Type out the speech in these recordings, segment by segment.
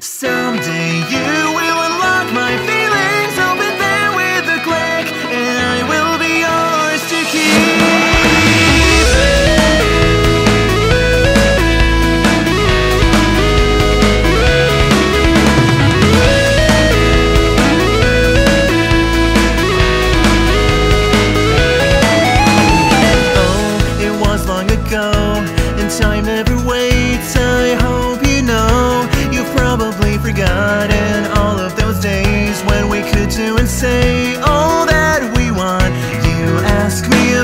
Someday you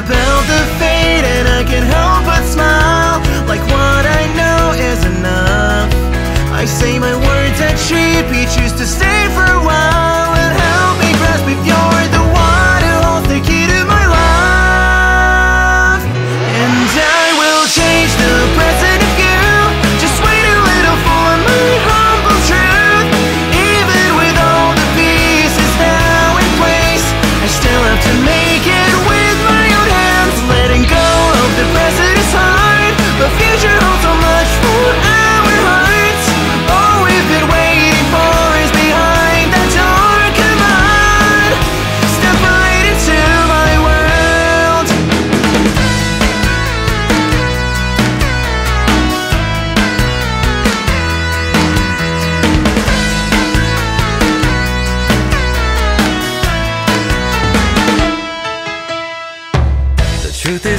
ask me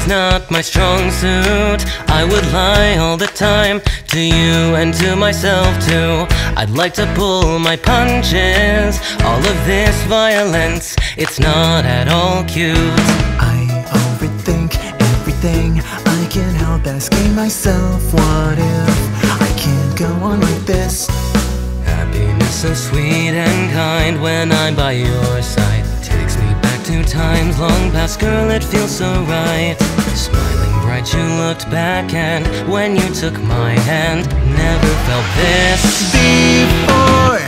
is not my strong suit. I would lie all the time to you and to myself too. I'd like to pull my punches. All of this violence, it's not at all cute. I overthink everything. I can't help asking myself, what if I can't go on like this? Happiness so sweet and kind when I'm by your side. To times long past, girl, it feels so right. Smiling bright, you looked back, and when you took my hand, never felt this. Before,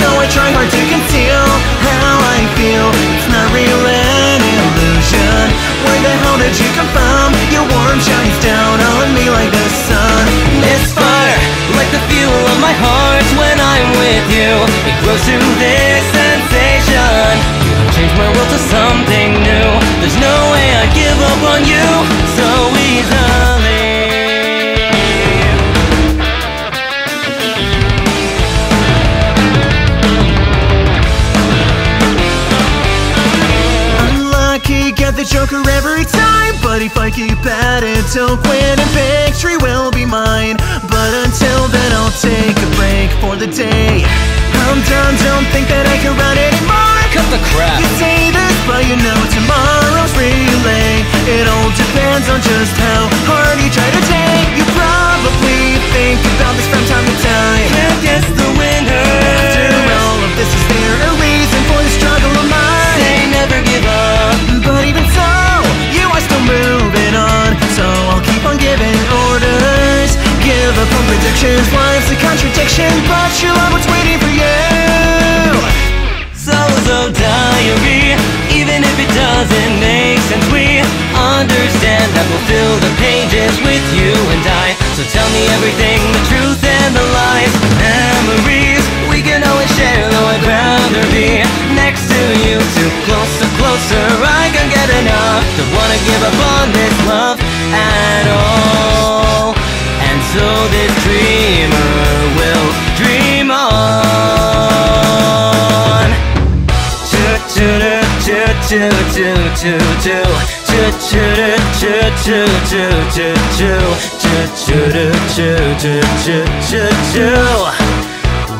though I try hard to conceal how I feel, it's not real an illusion. Where the hell did you come from? Your warmth shines down on me like the sun. Misfire, like the fuel of my heart when I'm with you. It grows to this the joker every time. But if I keep at it, don't quit and victory will be mine. But until then, I'll take a break for the day. I'm done, don't think that I can run anymore. Cut the crap. You say this, but you know tomorrow's relay. It all depends on just how hard you try to take. On predictions, life's a contradiction, but your love what's waiting for you. So so diary, even if it doesn't make sense, we understand that we'll fill the pages with you and I. So tell me everything, the truth and the lies, memories we can always share. Though I'd rather be next to you, too close, so closer. I can get enough. Don't wanna give up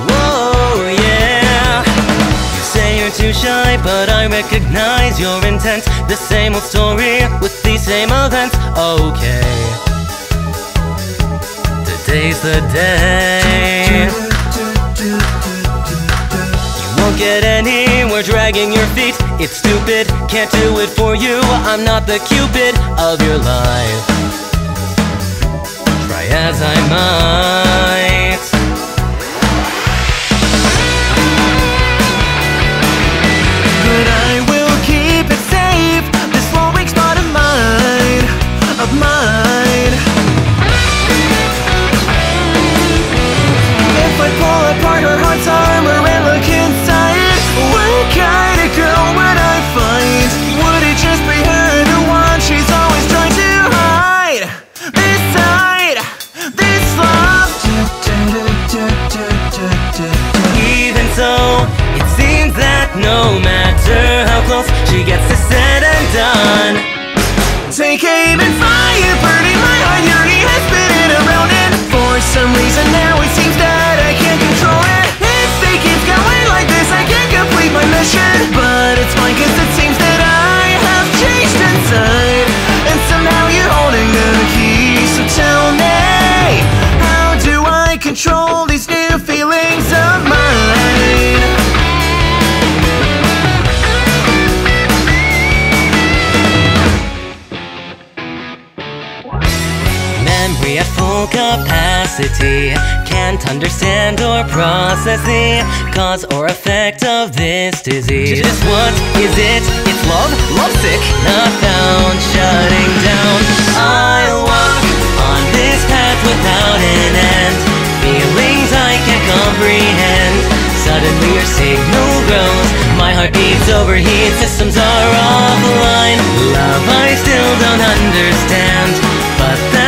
Whoa, yeah. You say you're too shy, but I recognize your intent. The same old story with the same events. Okay. Today's the day. You won't get anywhere dragging your feet. It's stupid, can't do it for you. I'm not the cupid of your life. Try as I might. tank aiming fire. Capacity. Can't understand or process the cause or effect of this disease. Just what is it? It's love? Lovesick? Not found Shutting down. I walk on this path without an end. Feelings I can't comprehend. Suddenly your signal grows. My heart beats overheat Systems are offline. Love I still don't understand. But that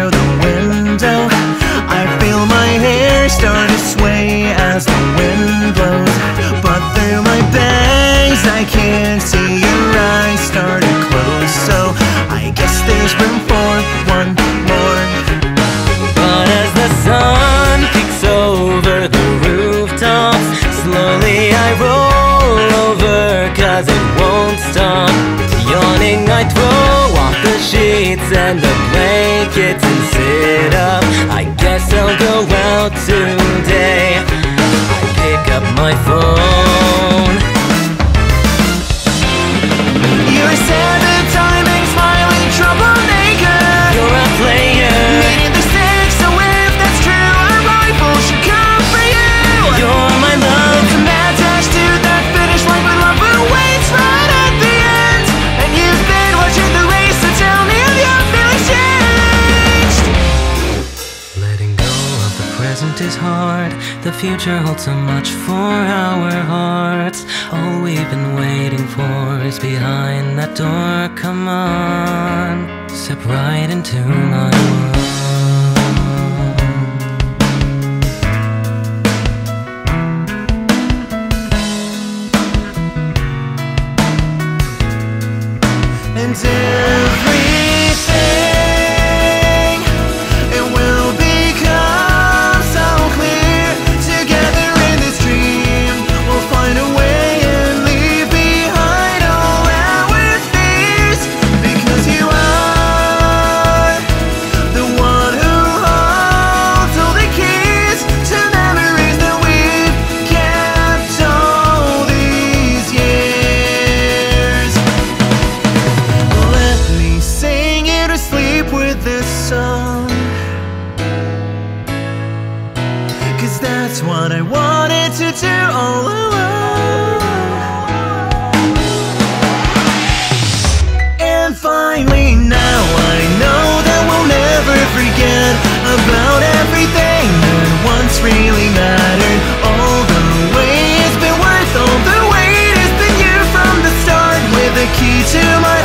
blankets and sit up. I guess I'll go out today. I pick up my phone. Is hard. The future holds so much for our hearts. All we've been waiting for is behind that door. Come on, step right into my world. And finally now. I know that we'll never forget About everything that once really mattered. All the way has been worth, all the wait It's been you from the start With a key to my